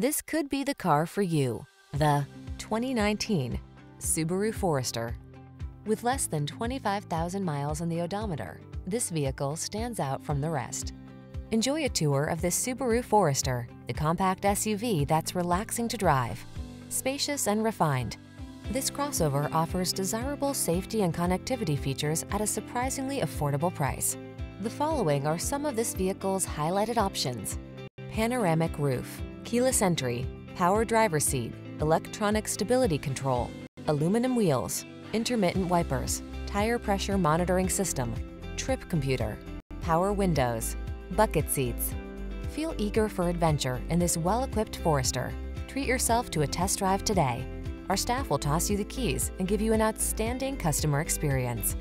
This could be the car for you. The 2019 Subaru Forester. With less than 25,000 miles on the odometer, this vehicle stands out from the rest. Enjoy a tour of this Subaru Forester, the compact SUV that's relaxing to drive. Spacious and refined, this crossover offers desirable safety and connectivity features at a surprisingly affordable price. The following are some of this vehicle's highlighted options. Panoramic roof, keyless entry, power driver seat, electronic stability control, aluminum wheels, intermittent wipers, tire pressure monitoring system, trip computer, power windows, bucket seats. Feel eager for adventure in this well-equipped Forester. Treat yourself to a test drive today. Our staff will toss you the keys and give you an outstanding customer experience.